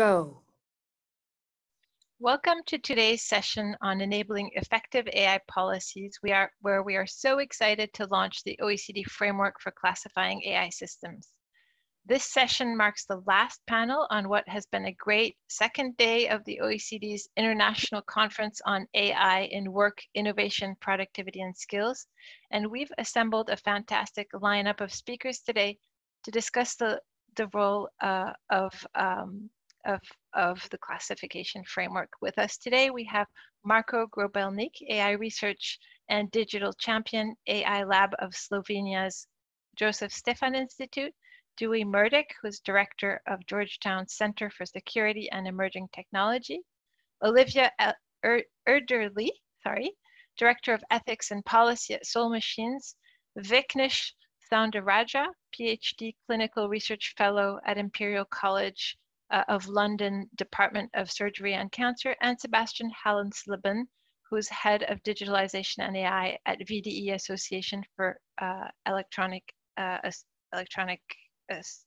go. Welcome to today's session on enabling effective AI policies, we are, where we are so excited to launch the OECD framework for classifying AI systems. This session marks the last panel on what has been a great second day of the OECD's International Conference on AI in Work, Innovation, Productivity and Skills. And we've assembled a fantastic lineup of speakers today to discuss the, the role uh, of, um, of, of the classification framework. With us today, we have Marko Grobelnik, AI Research and Digital Champion, AI Lab of Slovenia's Jozef Stefan Institute, Dewey Murdick, who's director of Georgetown Center for Security and Emerging Technology, Olivia er-, Erdelyi, sorry, director of ethics and policy at Soul Machines, Viknesh Sounderajah, PhD clinical research fellow at Imperial College uh, of London Department of Surgery and Cancer, and Sebastian Hallensleben, who's head of digitalization and AI at VDE Association for uh, Electronic uh, Electronic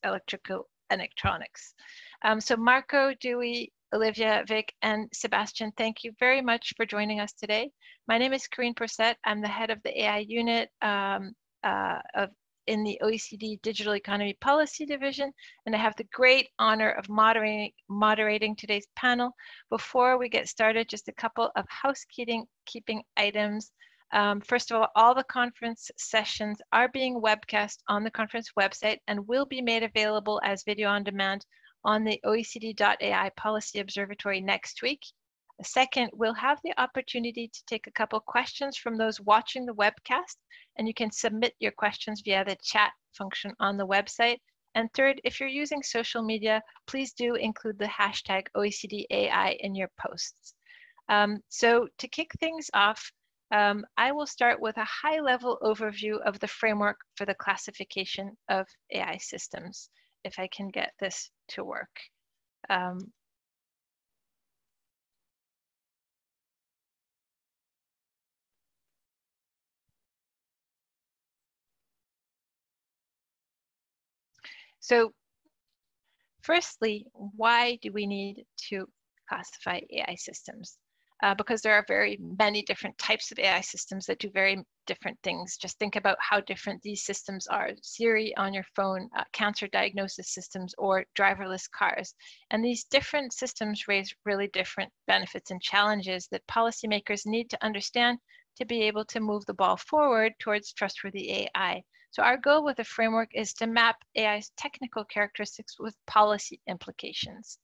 electrical electronics. Um, so Marko, Dewey, Olivia, Vic, and Sebastian, thank you very much for joining us today. My name is Karine Perset. I'm the head of the AI unit um, uh, of in the OECD Digital Economy Policy Division, and I have the great honor of moderating, moderating today's panel. Before we get started, just a couple of housekeeping keeping items. Um, first of all, all the conference sessions are being webcast on the conference website and will be made available as video on demand on the OECD.ai Policy Observatory next week. Second, we'll have the opportunity to take a couple questions from those watching the webcast, and you can submit your questions via the chat function on the website. And third, if you're using social media, please do include the hashtag OECDAI in your posts. Um, so to kick things off, um, I will start with a high level overview of the framework for the classification of AI systems, if I can get this to work. Um, so firstly, why do we need to classify AI systems? uh, because there are very many different types of AI systems that do very different things. Just think about how different these systems are. Siri on your phone, uh, cancer diagnosis systems, or driverless cars. And these different systems raise really different benefits and challenges that policymakers need to understand to be able to move the ball forward towards trustworthy AI. So our goal with the framework is to map AI's technical characteristics with policy implications.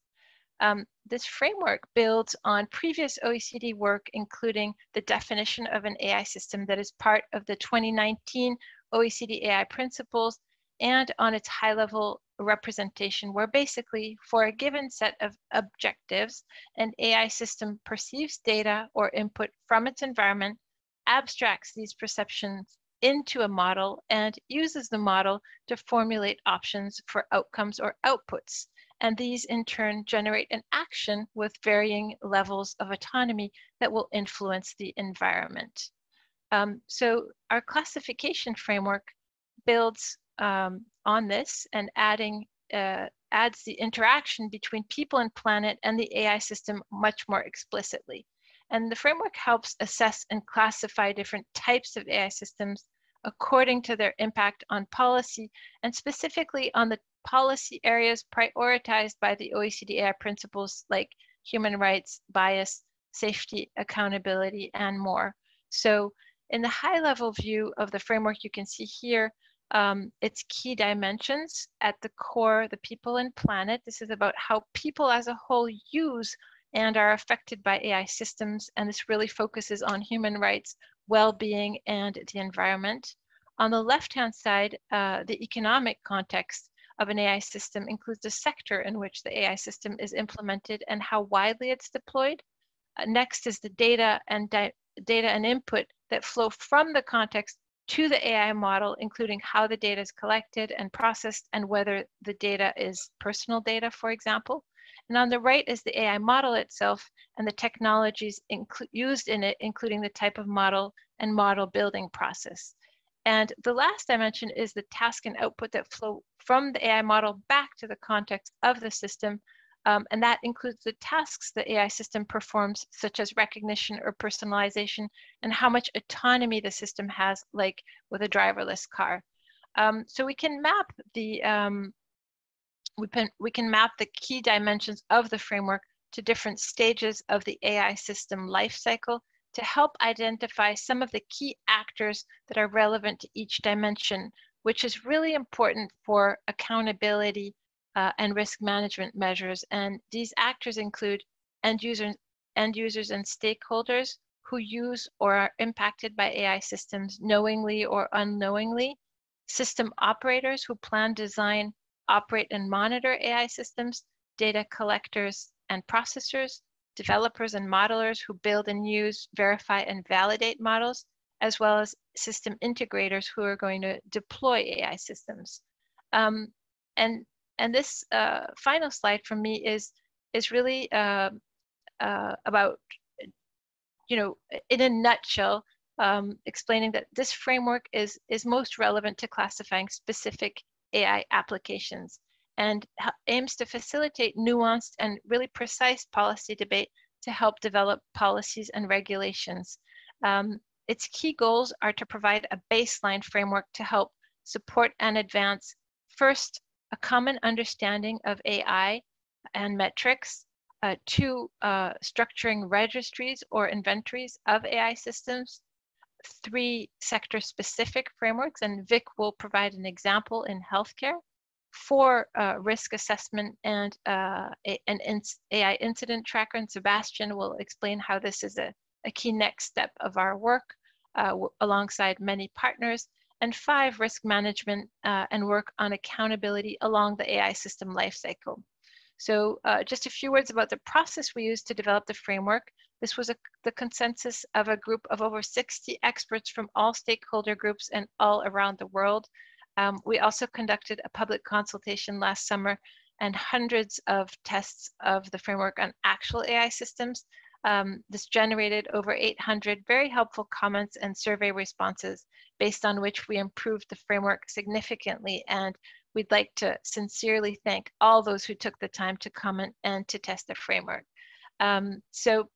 Um, this framework builds on previous OECD work, including the definition of an AI system that is part of the 2019 OECD AI principles and on its high level representation, where basically for a given set of objectives, an AI system perceives data or input from its environment, abstracts these perceptions into a model, and uses the model to formulate options for outcomes or outputs and these in turn generate an action with varying levels of autonomy that will influence the environment. Um, so our classification framework builds um, on this and adding uh, adds the interaction between people and planet and the AI system much more explicitly. And the framework helps assess and classify different types of AI systems according to their impact on policy and specifically on the policy areas prioritized by the OECD AI principles like human rights, bias, safety, accountability, and more. So in the high level view of the framework, you can see here um, its key dimensions at the core, the people and planet. This is about how people as a whole use and are affected by AI systems. And this really focuses on human rights, well-being, and the environment. On the left-hand side, uh, the economic context of an AI system includes the sector in which the AI system is implemented and how widely it's deployed. Uh, next is the data and data and input that flow from the context to the AI model, including how the data is collected and processed and whether the data is personal data, for example. And on the right is the AI model itself and the technologies used in it, including the type of model and model building process. And the last dimension is the task and output that flow from the AI model back to the context of the system, Um, and that includes the tasks the AI system performs, such as recognition or personalization, and how much autonomy the system has, like with a driverless car. Um, so we can map the um, we can we can map the key dimensions of the framework to different stages of the AI system lifecycle to help identify some of the key actors that are relevant to each dimension, which is really important for accountability uh, and risk management measures. And these actors include end users, end users and stakeholders who use or are impacted by AI systems knowingly or unknowingly, system operators who plan, design, operate, and monitor AI systems, data collectors and processors, developers and modelers who build and use, verify, and validate models, as well as system integrators who are going to deploy AI systems. Um, and and this uh, final slide from me is is really uh, uh, about, you know, in a nutshell, um, explaining that this framework is is most relevant to classifying specific AI applications and aims to facilitate nuanced and really precise policy debate to help develop policies and regulations. Um, its key goals are to provide a baseline framework to help support and advance first a common understanding of AI and metrics, uh, two, uh, structuring registries or inventories of AI systems, three, sector-specific frameworks, and Vic will provide an example in healthcare, for uh, risk assessment and uh, an AI incident tracker, and Sebastian will explain how this is a, a key next step of our work uh, alongside many partners, and five, risk management uh, and work on accountability along the AI system lifecycle. So uh, just a few words about the process we used to develop the framework. This was a, the consensus of a group of over 60 experts from all stakeholder groups and all around the world. Um, we also conducted a public consultation last summer and hundreds of tests of the framework on actual AI systems um, this generated over 800 very helpful comments and survey responses based on which we improved the framework significantly. And we'd like to sincerely thank all those who took the time to comment and to test the framework. Um, so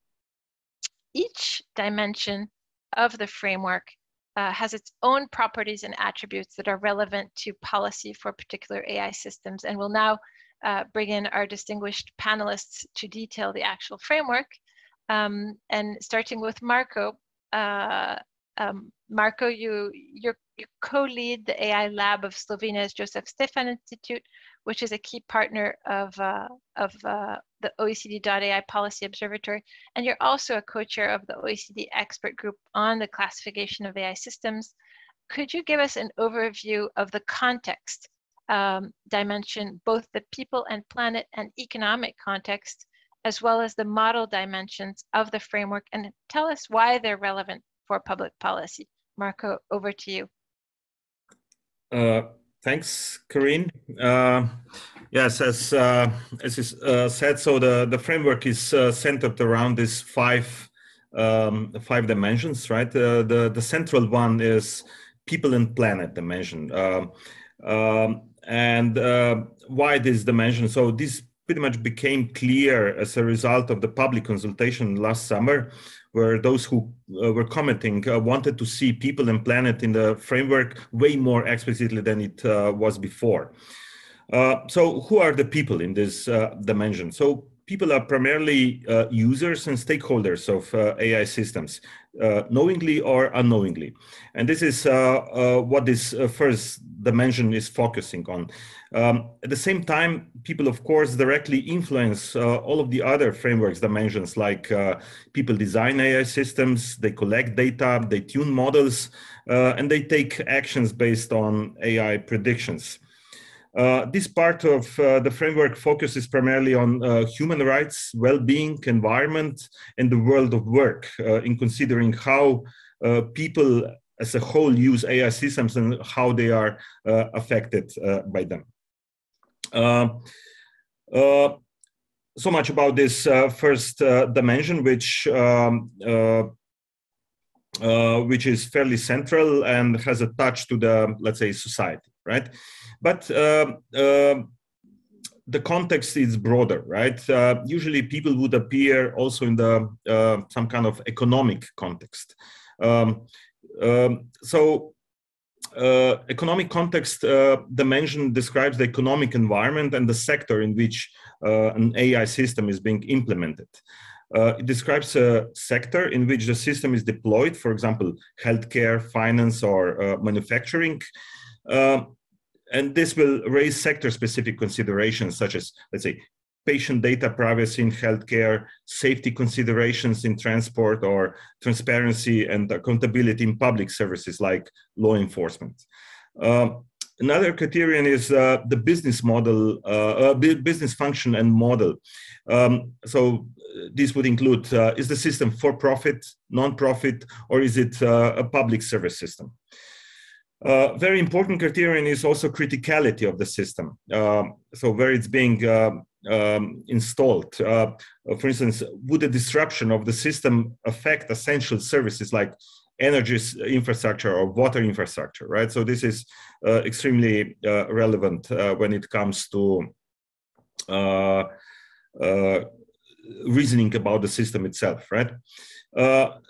each dimension of the framework uh, has its own properties and attributes that are relevant to policy for particular AI systems. And we'll now uh, bring in our distinguished panelists to detail the actual framework. Um, and starting with Marko, uh, um, Marko, you, you co-lead the AI lab of Slovenia's Jozef Stefan Institute, which is a key partner of, uh, of uh, the OECD.ai Policy Observatory. And you're also a co-chair of the OECD expert group on the classification of AI systems. Could you give us an overview of the context um, dimension, both the people and planet and economic context as well as the model dimensions of the framework and tell us why they're relevant for public policy. Marko, over to you. Uh, thanks, Karine. Uh, yes, as uh, as is uh, said, so the the framework is uh, centered around these five um, five dimensions, right? Uh, the the central one is people and planet dimension. Um, um and why this dimension? So this pretty much became clear as a result of the public consultation last summer, where those who uh, were commenting uh, wanted to see people and planet in the framework way more explicitly than it uh, was before. Uh, so who are the people in this uh, dimension? So people are primarily uh, users and stakeholders of AI systems, knowingly or unknowingly. And this is what this first dimension is focusing on. Um, at the same time, people, of course, directly influence uh, all of the other frameworks dimensions, like uh, people design AI systems, they collect data, they tune models, uh, and they take actions based on AI predictions. Uh, this part of uh, the framework focuses primarily on uh, human rights, well-being, environment, and the world of work in considering how people as a whole use AI systems and how they are affected by them. Uh, uh, so much about this uh, first dimension, which um, which is fairly central and has a touch to the let's say society, right? But the context is broader, right? Uh, usually, people would appear also in the uh, some kind of economic context. Um, um, so, uh, economic context uh, dimension describes the economic environment and the sector in which uh, an AI system is being implemented. Uh, it describes a sector in which the system is deployed, for example, healthcare, finance, or manufacturing. Um, and this will raise sector-specific considerations such as, let's say, patient data privacy in healthcare, safety considerations in transport, or transparency and accountability in public services like law enforcement. Um, another criterion is uh, the business model, uh, uh, business function and model. Um, so uh, this would include, uh, is the system for profit, non-profit, or is it a public service system? Uh, very important criterion is also criticality of the system. Uh, so where it's being uh, um, installed. Uh, for instance, would the disruption of the system affect essential services like energy infrastructure or water infrastructure, right? So this is uh, extremely relevant when it comes to reasoning about the system itself, right?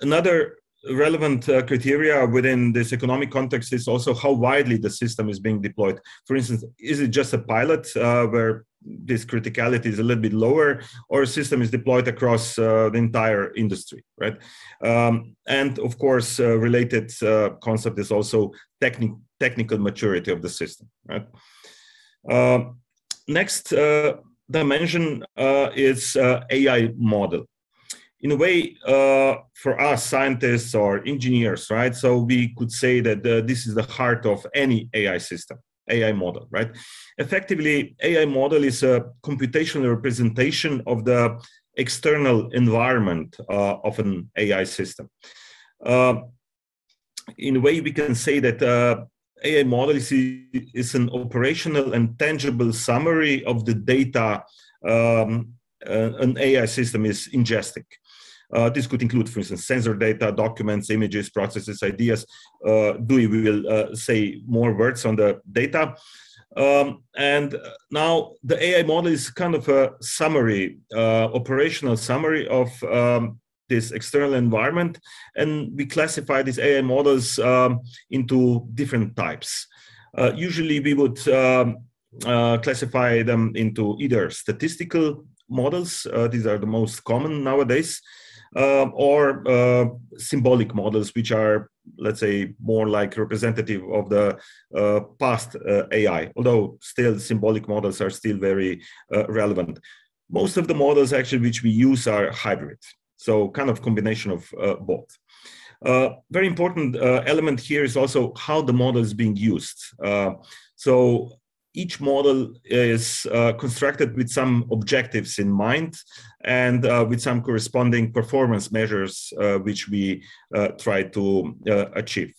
another relevant uh, criteria within this economic context is also how widely the system is being deployed. For instance, is it just a pilot uh, where this criticality is a little bit lower, or a system is deployed across uh, the entire industry, right? Um, and of course, uh, related uh, concept is also techni- technical maturity of the system, right? Um, next uh, dimension is AI model in a way, uh, for us scientists or engineers, right? So we could say that uh, this is the heart of any AI system, AI model, right? Effectively, AI model is a computational representation of the external environment uh, of an AI system. Uh, in a way, we can say that uh, AI model is, is an operational and tangible summary of the data um, uh, an AI system is ingesting. Uh, this could include, for instance, sensor data, documents, images, processes, ideas. Uh, Dewey will uh, say more words on the data. Um, and now the AI model is kind of a summary, uh, operational summary of um, this external environment. And we classify these AI models um, into different types. Uh, usually we would um, uh, classify them into either statistical models, these are the most common nowadays, um, or uh, symbolic models, which are, let's say, more like representative of the uh, past uh, AI, although still symbolic models are still very uh, relevant. Most of the models actually which we use are hybrid, so kind of combination of uh, both. Uh, very important element here is also how the model is being used. so each model is uh, constructed with some objectives in mind and uh, with some corresponding performance measures uh, which we uh, try to uh, achieve.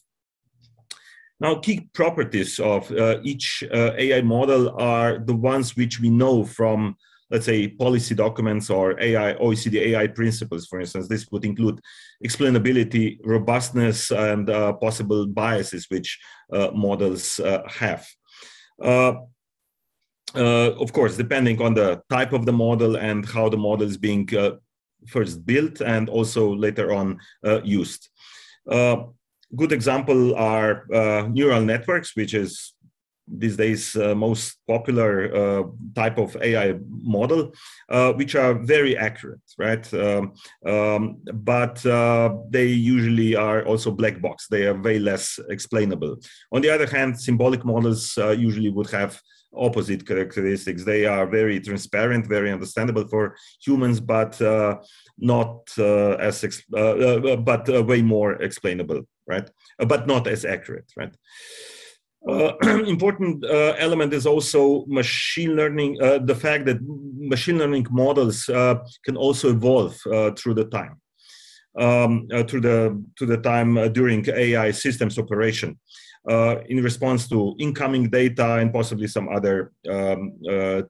Now, key properties of uh, each AI model are the ones which we know from, let's say, policy documents or AI, OECD AI principles, for instance. This would include explainability, robustness, and possible biases which models have. Uh, uh, of course, depending on the type of the model and how the model is being uh, first built and also later on uh, used. Uh, good example are uh, neural networks, which is these days uh, most popular uh, type of AI model, uh, which are very accurate, right? Um, um, but they usually are also black box. They are way less explainable. On the other hand, symbolic models usually would have opposite characteristics. They are very transparent, very understandable for humans, but uh, not uh, as uh, but way more explainable, right? but not as accurate, right? Uh, important uh, element is also machine learning, uh, the fact that machine learning models uh, can also evolve uh, through the time, um, uh, through the, to the time during AI systems operation. in response to incoming data and possibly some other um,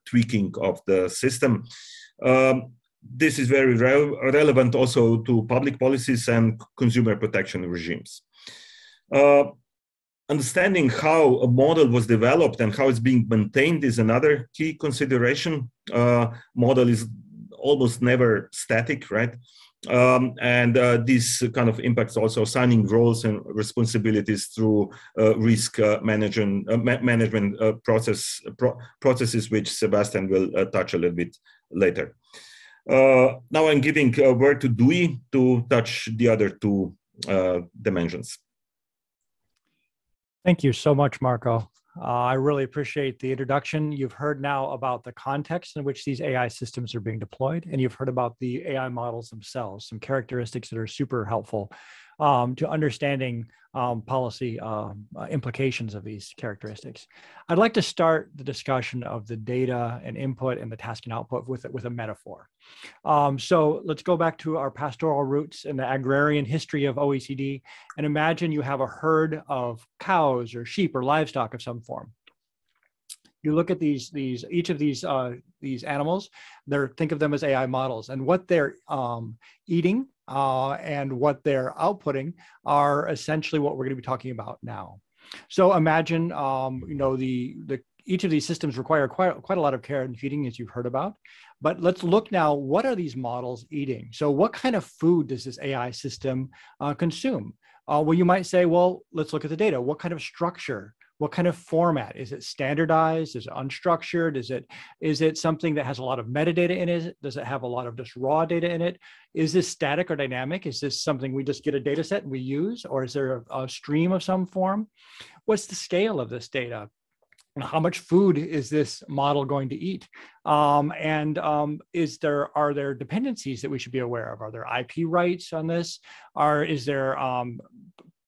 tweaking of the system. Um, this is very re relevant also to public policies and consumer protection regimes. Uh, understanding how a model was developed and how it's being maintained is another key consideration. Uh, model is almost never static, right? Um, and uh, this kind of impacts also assigning roles and responsibilities through uh, risk uh, management, uh, ma management uh, process pro processes, which Sebastian will uh, touch a little bit later. now I'm giving a word to Dewey to touch the other two dimensions. Thank you so much, Marko. Uh, I really appreciate the introduction. You've heard now about the context in which these AI systems are being deployed, and you've heard about the AI models themselves, some characteristics that are super helpful um, to understanding um, policy um, uh, implications of these characteristics. I'd like to start the discussion of the data and input and the task and output with, with a metaphor. Um, so let's go back to our pastoral roots and the agrarian history of OECD and imagine you have a herd of cows or sheep or livestock of some form you look at these these each of these uh, these animals they're think of them as ai models and what they're um, eating uh, and what they're outputting are essentially what we're going to be talking about now. So imagine, um, you know, the the each of these systems require quite, quite a lot of care and feeding, as you've heard about. But let's look now, what are these models eating? So what kind of food does this AI system uh, consume? Uh, well, you might say, well, let's look at the data. What kind of structure what kind of format? Is it standardized? Is it unstructured? Is it is it something that has a lot of metadata in it? Does it have a lot of just raw data in it? Is this static or dynamic? Is this something we just get a data set and we use or is there a, a stream of some form? What's the scale of this data? And how much food is this model going to eat? Um, and um, is there are there dependencies that we should be aware of? Are there ip rights on this? Are is there um,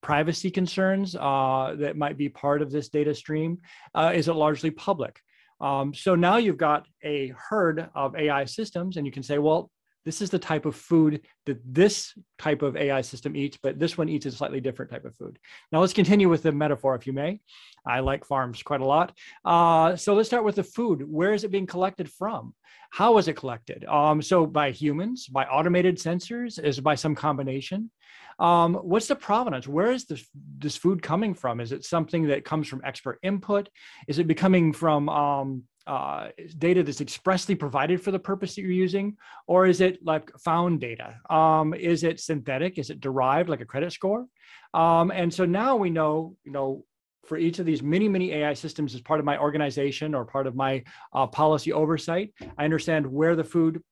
privacy concerns uh, that might be part of this data stream? Uh, is it largely public? Um, so now you've got a herd of AI systems, and you can say, well, this is the type of food that this type of AI system eats, but this one eats a slightly different type of food. Now let's continue with the metaphor, if you may. I like farms quite a lot. Uh, so let's start with the food. Where is it being collected from? How is it collected? Um, so by humans, by automated sensors, is it by some combination? Um, what's the provenance? Where is this, this food coming from? Is it something that comes from expert input? Is it becoming from um, uh, data that's expressly provided for the purpose that you're using, or is it like found data? Um, is it synthetic? Is it derived like a credit score? Um, and so now we know, you know, for each of these many, many AI systems as part of my organization or part of my uh, policy oversight, I understand where the food,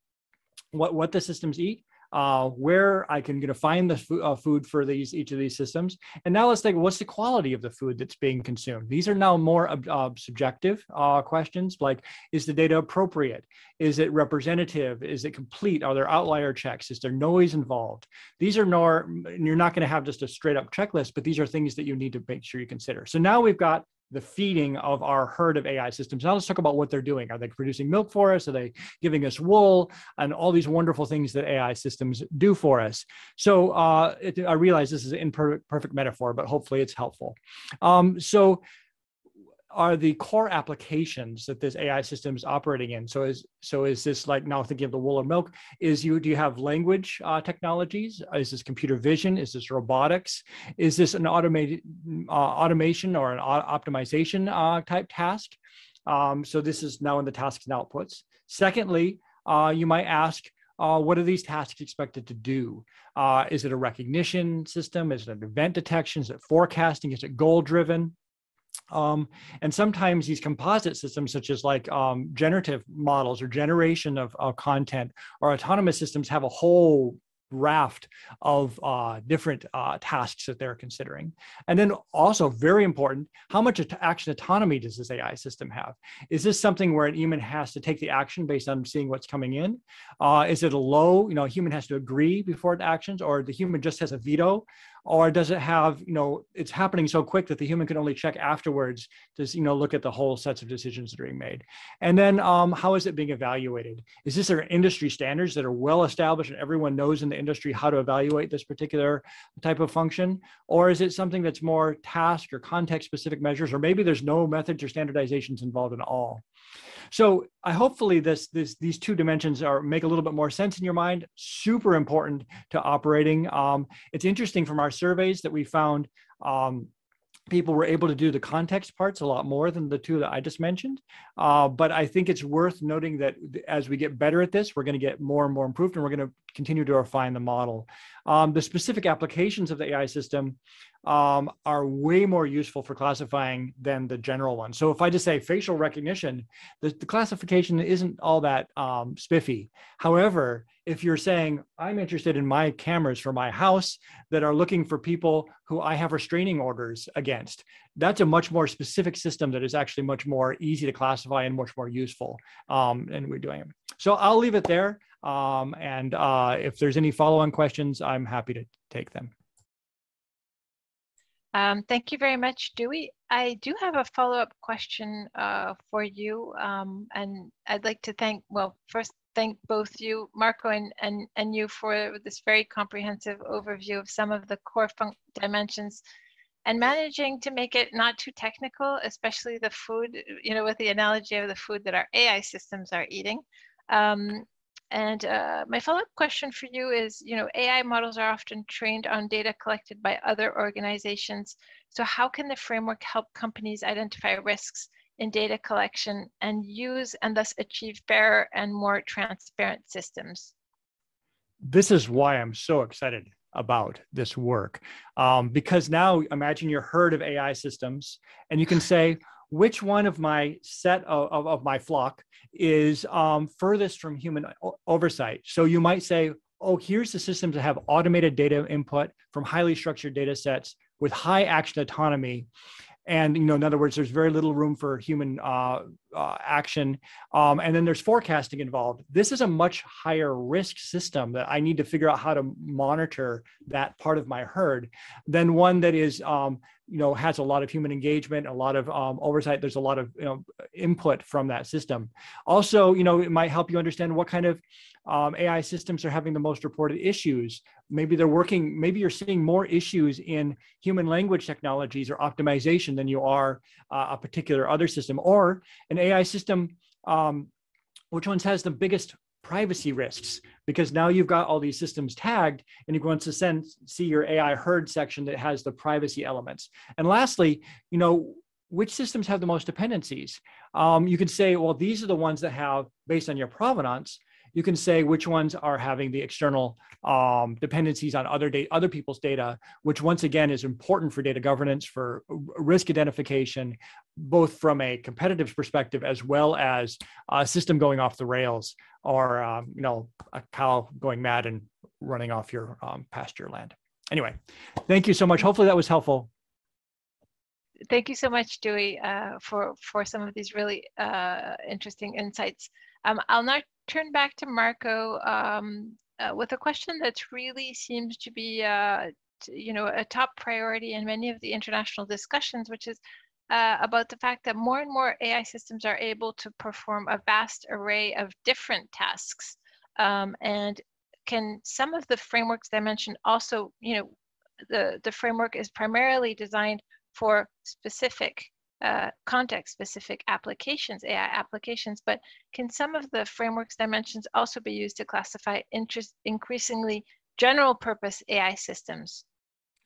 what what the systems eat, uh, where I can you know, find the food, uh, food for these each of these systems. And now let's think, what's the quality of the food that's being consumed? These are now more uh, subjective uh, questions, like is the data appropriate? Is it representative? Is it complete? Are there outlier checks? Is there noise involved? These are more, you're not going to have just a straight up checklist, but these are things that you need to make sure you consider. So now we've got the feeding of our herd of AI systems. Now let's talk about what they're doing. Are they producing milk for us? Are they giving us wool and all these wonderful things that AI systems do for us? So uh, it, I realize this is an imperfect metaphor, but hopefully it's helpful. Um, so are the core applications that this AI system is operating in. So is so is this like now thinking of the wool and milk? Is you do you have language uh, technologies? Is this computer vision? Is this robotics? Is this an automated uh, automation or an optimization uh, type task? Um, so this is now in the tasks and outputs. Secondly, uh, you might ask, uh, what are these tasks expected to do? Uh, is it a recognition system? Is it an event detection? Is it forecasting? Is it goal driven? Um, and sometimes these composite systems, such as like um, generative models or generation of, of content or autonomous systems, have a whole raft of uh, different uh, tasks that they're considering. And then also very important, how much action autonomy does this AI system have? Is this something where an human has to take the action based on seeing what's coming in? Uh, is it a low, you know, a human has to agree before it actions or the human just has a veto? Or does it have you know it's happening so quick that the human can only check afterwards to you know look at the whole sets of decisions that are being made. And then um, how is it being evaluated? Is this our industry standards that are well established and everyone knows in the industry how to evaluate this particular type of function? Or is it something that's more task or context specific measures or maybe there's no methods or standardizations involved at all so I hopefully this, this these two dimensions are make a little bit more sense in your mind. Super important to operating. Um, it's interesting from our surveys that we found um, people were able to do the context parts a lot more than the two that I just mentioned. Uh, but I think it's worth noting that as we get better at this, we're going to get more and more improved and we're going to continue to refine the model. Um, the specific applications of the AI system um, are way more useful for classifying than the general one. So if I just say facial recognition, the, the classification isn't all that um, spiffy. However, if you're saying, I'm interested in my cameras for my house that are looking for people who I have restraining orders against, that's a much more specific system that is actually much more easy to classify and much more useful. Um, and we're doing it. So I'll leave it there. Um, and uh, if there's any follow on questions, I'm happy to take them. Um, thank you very much, Dewey. I do have a follow-up question uh, for you, um, and I'd like to thank, well, first thank both you, Marko, and, and, and you for this very comprehensive overview of some of the core dimensions and managing to make it not too technical, especially the food, you know, with the analogy of the food that our AI systems are eating. Um, and uh, my follow-up question for you is, you know, AI models are often trained on data collected by other organizations. So how can the framework help companies identify risks in data collection and use and thus achieve fairer and more transparent systems? This is why I'm so excited about this work. Um, because now imagine your herd of AI systems and you can say, which one of my set of, of, of my flock is um, furthest from human oversight. So you might say, oh, here's the systems that have automated data input from highly structured data sets with high action autonomy. And you know in other words there's very little room for human uh, uh, action. Um, and then there's forecasting involved. This is a much higher risk system that i need to figure out how to monitor that part of my herd than one that is um, you know has a lot of human engagement a lot of um, oversight. There's a lot of you know input from that system. Also you know it might help you understand what kind of um, ai systems are having the most reported issues. Maybe they're working maybe you're seeing more issues in human language technologies or optimization than you are uh, a particular other system. Or an ai system um, which ones has the biggest privacy risks because now you've got all these systems tagged and you're going to send see your AI herd section that has the privacy elements. And lastly, you know, which systems have the most dependencies? Um, you can say, well, these are the ones that have, based on your provenance, you can say which ones are having the external um, dependencies on other data, other people's data, which once again is important for data governance, for risk identification, both from a competitive perspective as well as a system going off the rails or um, you know a cow going mad and running off your um, pasture land. Anyway, thank you so much. Hopefully that was helpful. Thank you so much, Dewey, uh, for for some of these really uh, interesting insights. Um, I'll now turn back to Marko um, uh, with a question that really seems to be, uh, you know, a top priority in many of the international discussions, which is uh, about the fact that more and more AI systems are able to perform a vast array of different tasks. Um, and can some of the frameworks that I mentioned also, you know, the, the framework is primarily designed for specific uh, context-specific applications, AI applications, but can some of the frameworks dimensions also be used to classify interest, increasingly general purpose AI systems?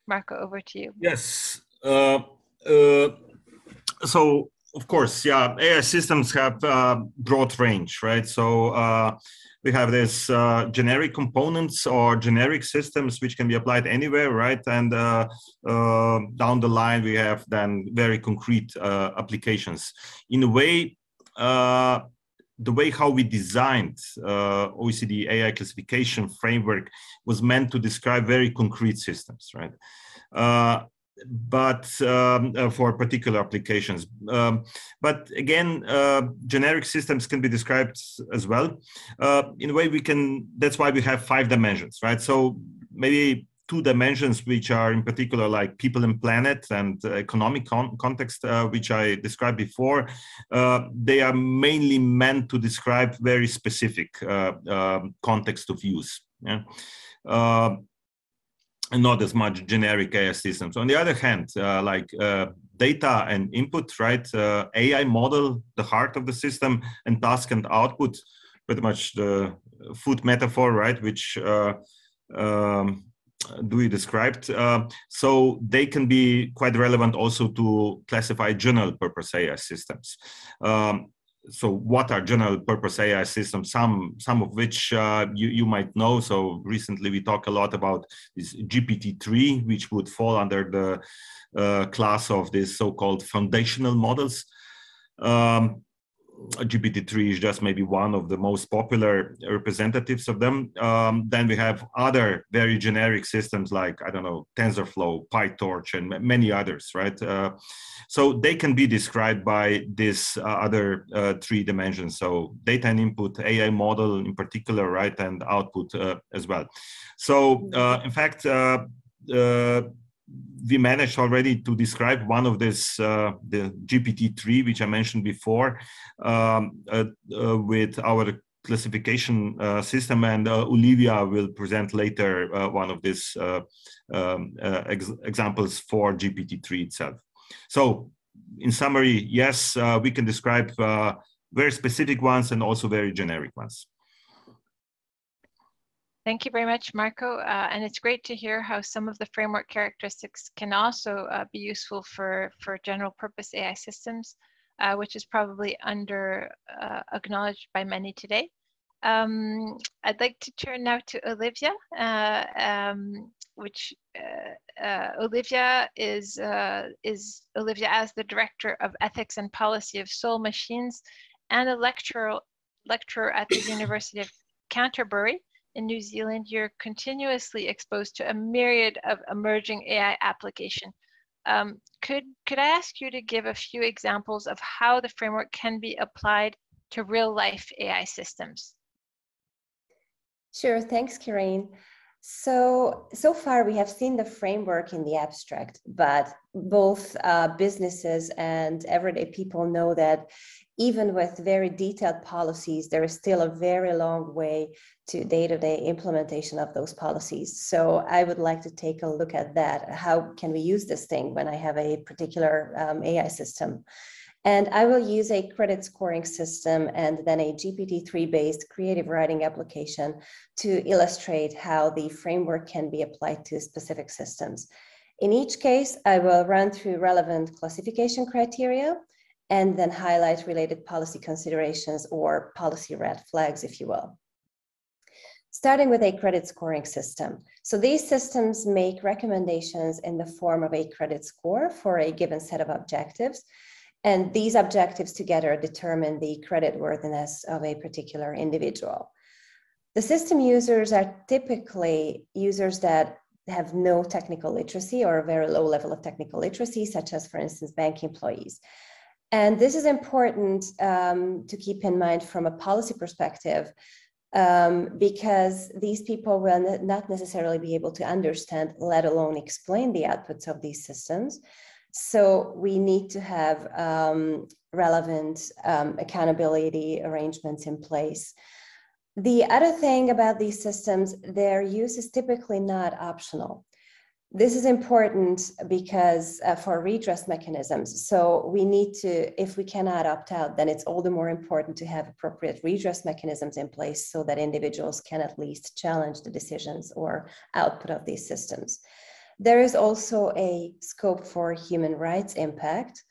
Marko, over to you. Yes. Uh, uh, so of course, yeah, AI systems have uh, broad range, right? So uh, we have this uh, generic components or generic systems which can be applied anywhere, right? And uh, uh, down the line, we have then very concrete uh, applications. In a way, the way how we designed OECD AI classification framework was meant to describe very concrete systems, right? But um, uh, for particular applications. Um, but again, uh, generic systems can be described as well. Uh, in a way, we can. That's why we have five dimensions, right? So maybe two dimensions, which are in particular like people and planet and economic con context, uh, which I described before. Uh, they are mainly meant to describe very specific uh, um, context of use. Yeah not as much generic AI systems. On the other hand, uh, like uh, data and input, right? Uh, AI model, the heart of the system, and task and output, pretty much the food metaphor, right? Which uh, um, Dewey described. Uh, so they can be quite relevant also to classify general purpose AI systems. Um, so what are general purpose AI systems? Some some of which uh, you you might know. So recently we talked a lot about this GPT-3, which would fall under the uh, class of these so-called foundational models. Um, GPT-3 is just maybe one of the most popular representatives of them. Um, then we have other very generic systems like, I don't know, TensorFlow, PyTorch, and many others, right? Uh, so they can be described by these uh, other uh, three dimensions. So data and input, AI model in particular, right, and output uh, as well. So uh, in fact, uh, we managed already to describe one of this, uh, the GPT-3, which I mentioned before, um, uh, uh, with our classification uh, system, and uh, Olivia will present later uh, one of these um, ex examples for GPT-3 itself. So, in summary, yes, we can describe very specific ones and also very generic ones. Thank you very much, Marko. Uh, and it's great to hear how some of the framework characteristics can also uh, be useful for, for general purpose AI systems, uh, which is probably under uh, acknowledged by many today. Um, I'd like to turn now to Olivia, uh, um, which uh, Olivia is, is Olivia as the Director of Ethics and Policy of Soul Machines and a lecturer, lecturer at the University of Canterbury in New Zealand, you're continuously exposed to a myriad of emerging AI application. Um, could, could I ask you to give a few examples of how the framework can be applied to real life AI systems? Sure, thanks, Karen. So, so far we have seen the framework in the abstract, but both uh, businesses and everyday people know that even with very detailed policies, there is still a very long way to day-to-day implementation of those policies. So I would like to take a look at that. How can we use this thing when I have a particular um, AI system? And I will use a credit scoring system and then a GPT-3 based creative writing application to illustrate how the framework can be applied to specific systems. In each case, I will run through relevant classification criteria and then highlight related policy considerations or policy red flags, if you will. Starting with a credit scoring system. So these systems make recommendations in the form of a credit score for a given set of objectives. And these objectives together determine the credit worthiness of a particular individual. The system users are typically users that have no technical literacy or a very low level of technical literacy, such as, for instance, bank employees. And this is important um, to keep in mind from a policy perspective um, because these people will not necessarily be able to understand, let alone explain the outputs of these systems. So we need to have um, relevant um, accountability arrangements in place. The other thing about these systems, their use is typically not optional. This is important because uh, for redress mechanisms. So we need to, if we cannot opt out, then it's all the more important to have appropriate redress mechanisms in place so that individuals can at least challenge the decisions or output of these systems. There is also a scope for human rights impact.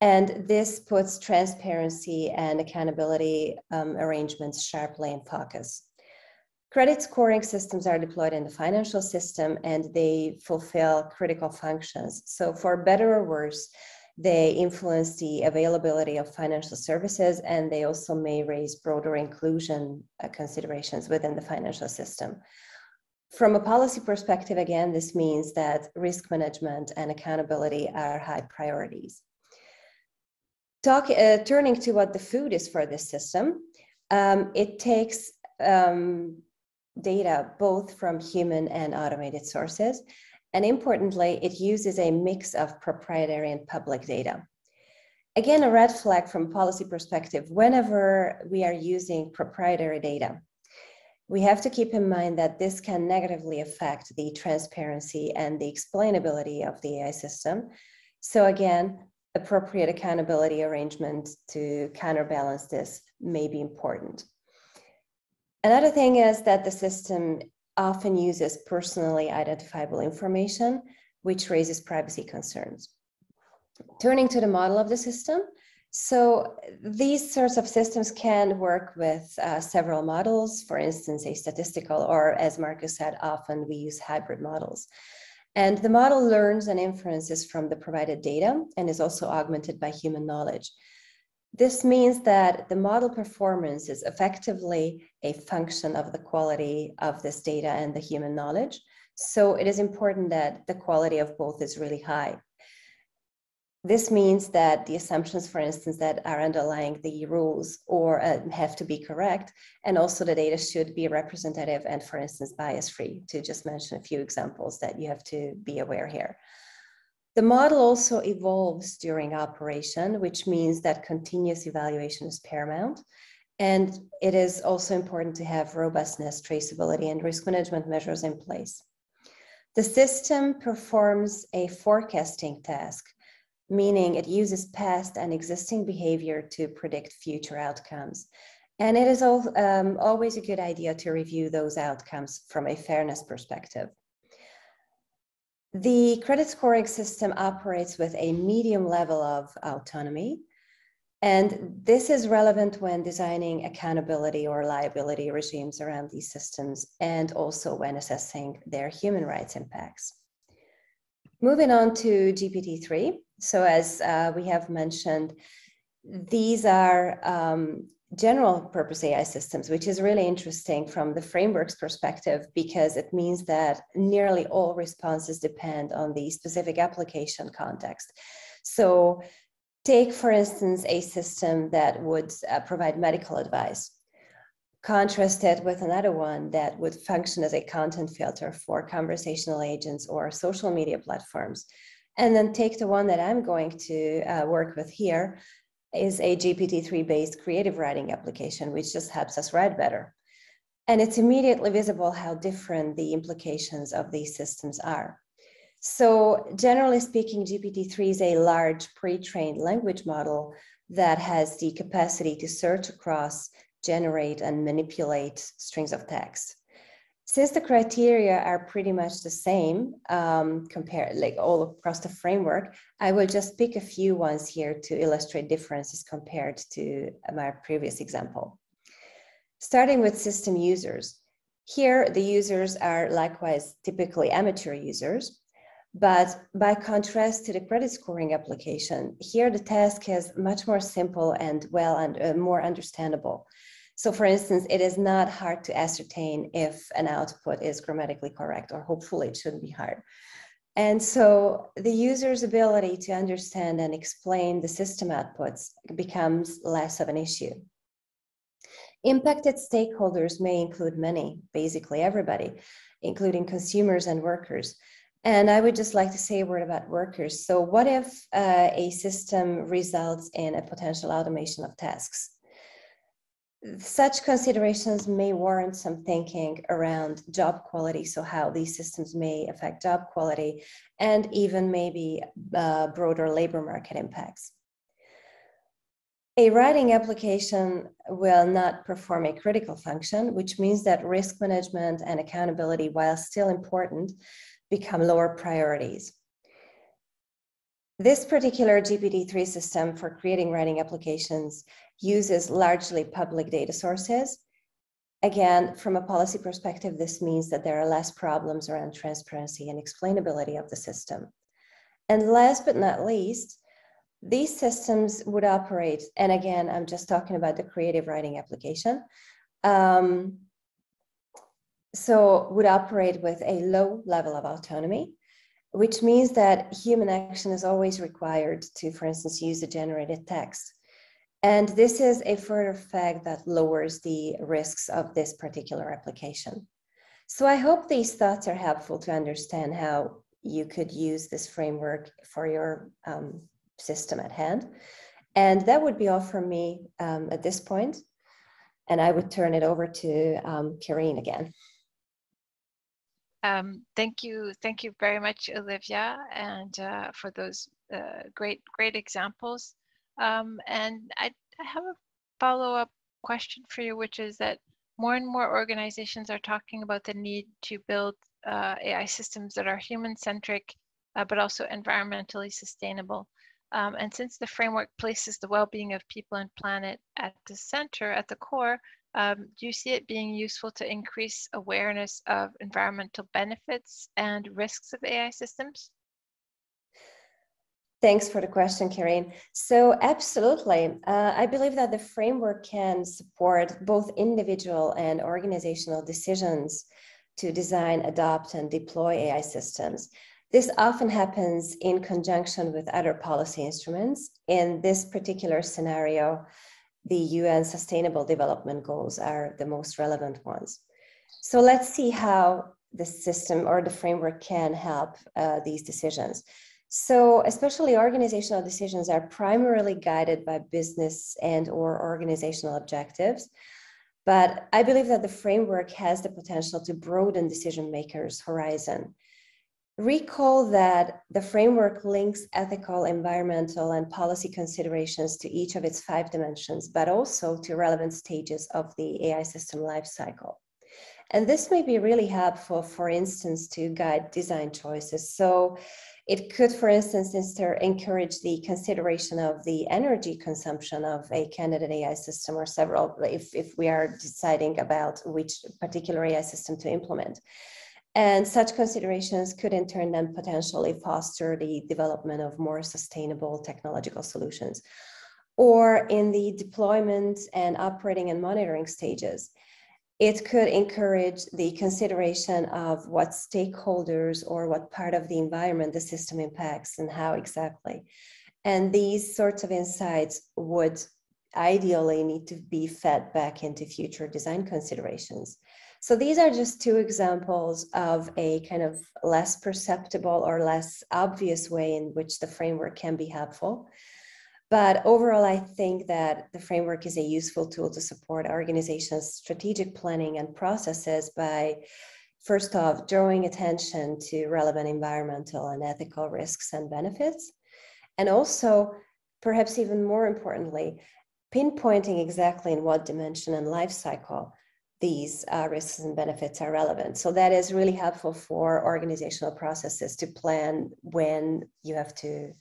And this puts transparency and accountability um, arrangements sharply in focus. Credit scoring systems are deployed in the financial system and they fulfill critical functions. So, for better or worse, they influence the availability of financial services and they also may raise broader inclusion uh, considerations within the financial system. From a policy perspective, again, this means that risk management and accountability are high priorities. Talk, uh, turning to what the food is for this system, um, it takes um, data both from human and automated sources. And importantly, it uses a mix of proprietary and public data. Again, a red flag from policy perspective, whenever we are using proprietary data, we have to keep in mind that this can negatively affect the transparency and the explainability of the AI system. So again, appropriate accountability arrangements to counterbalance this may be important. Another thing is that the system often uses personally identifiable information, which raises privacy concerns. Turning to the model of the system, so these sorts of systems can work with uh, several models, for instance, a statistical, or as Marcus said, often we use hybrid models. And the model learns and inferences from the provided data and is also augmented by human knowledge. This means that the model performance is effectively a function of the quality of this data and the human knowledge. So it is important that the quality of both is really high. This means that the assumptions, for instance, that are underlying the rules or uh, have to be correct, and also the data should be representative and, for instance, bias-free, to just mention a few examples that you have to be aware here. The model also evolves during operation, which means that continuous evaluation is paramount. And it is also important to have robustness, traceability, and risk management measures in place. The system performs a forecasting task meaning it uses past and existing behavior to predict future outcomes. And it is um, always a good idea to review those outcomes from a fairness perspective. The credit scoring system operates with a medium level of autonomy. And this is relevant when designing accountability or liability regimes around these systems and also when assessing their human rights impacts. Moving on to GPT-3, so as uh, we have mentioned, these are um, general purpose AI systems, which is really interesting from the framework's perspective because it means that nearly all responses depend on the specific application context. So take, for instance, a system that would uh, provide medical advice. Contrast it with another one that would function as a content filter for conversational agents or social media platforms. And then take the one that I'm going to uh, work with here is a GPT-3 based creative writing application, which just helps us write better. And it's immediately visible how different the implications of these systems are. So generally speaking, GPT-3 is a large pre-trained language model that has the capacity to search across, generate and manipulate strings of text since the criteria are pretty much the same um, compared like all across the framework, I will just pick a few ones here to illustrate differences compared to my previous example. Starting with system users. Here, the users are likewise typically amateur users, but by contrast to the credit scoring application, here the task is much more simple and well and uh, more understandable. So for instance, it is not hard to ascertain if an output is grammatically correct, or hopefully it shouldn't be hard. And so the user's ability to understand and explain the system outputs becomes less of an issue. Impacted stakeholders may include many, basically everybody, including consumers and workers. And I would just like to say a word about workers. So what if uh, a system results in a potential automation of tasks? Such considerations may warrant some thinking around job quality, so how these systems may affect job quality, and even maybe uh, broader labor market impacts. A writing application will not perform a critical function, which means that risk management and accountability, while still important, become lower priorities. This particular GPT-3 system for creating writing applications uses largely public data sources. Again, from a policy perspective, this means that there are less problems around transparency and explainability of the system. And last but not least, these systems would operate, and again, I'm just talking about the creative writing application, um, so would operate with a low level of autonomy, which means that human action is always required to, for instance, use the generated text. And this is a further fact that lowers the risks of this particular application. So I hope these thoughts are helpful to understand how you could use this framework for your um, system at hand. And that would be all from me um, at this point. And I would turn it over to um, Karine again. Um, thank you, thank you very much, Olivia, and uh, for those uh, great, great examples. Um, and I, I have a follow-up question for you, which is that more and more organizations are talking about the need to build uh, AI systems that are human-centric, uh, but also environmentally sustainable. Um, and since the framework places the well-being of people and planet at the center, at the core, um, do you see it being useful to increase awareness of environmental benefits and risks of AI systems? Thanks for the question, Karine. So absolutely. Uh, I believe that the framework can support both individual and organizational decisions to design, adopt, and deploy AI systems. This often happens in conjunction with other policy instruments. In this particular scenario, the UN Sustainable Development Goals are the most relevant ones. So let's see how the system or the framework can help uh, these decisions. So especially organizational decisions are primarily guided by business and or organizational objectives. But I believe that the framework has the potential to broaden decision makers' horizon. Recall that the framework links ethical, environmental, and policy considerations to each of its five dimensions, but also to relevant stages of the AI system lifecycle. And this may be really helpful, for instance, to guide design choices. So it could, for instance, encourage the consideration of the energy consumption of a candidate AI system or several, if, if we are deciding about which particular AI system to implement. And such considerations could in turn then potentially foster the development of more sustainable technological solutions. Or in the deployment and operating and monitoring stages, it could encourage the consideration of what stakeholders or what part of the environment the system impacts and how exactly. And these sorts of insights would ideally need to be fed back into future design considerations. So these are just two examples of a kind of less perceptible or less obvious way in which the framework can be helpful. But overall, I think that the framework is a useful tool to support organizations' strategic planning and processes by, first off, drawing attention to relevant environmental and ethical risks and benefits. And also, perhaps even more importantly, pinpointing exactly in what dimension and life cycle these uh, risks and benefits are relevant. So that is really helpful for organizational processes to plan when you have to